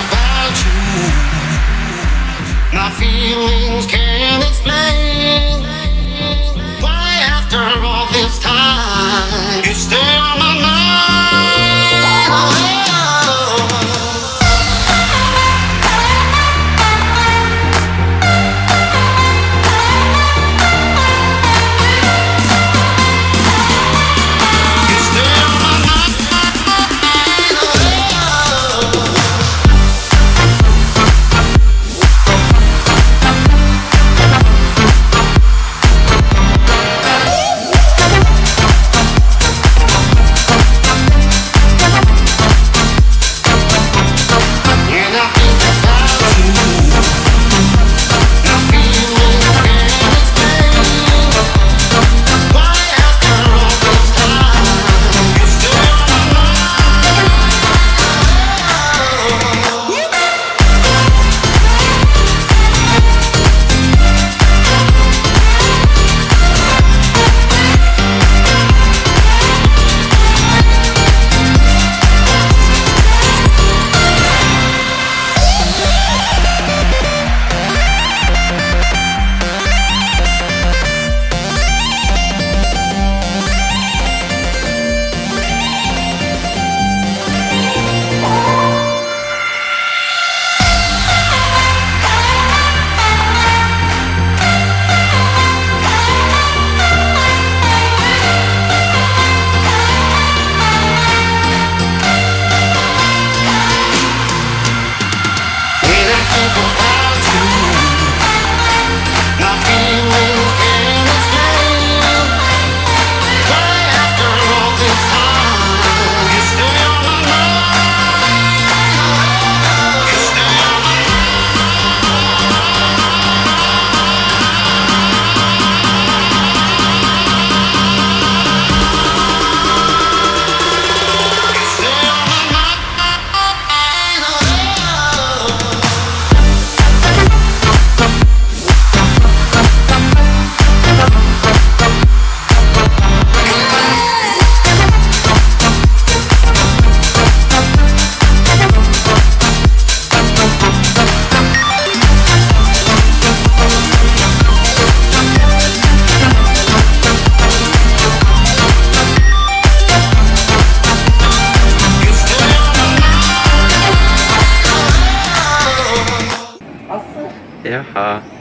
about you. My feelings can't explain. 大家好。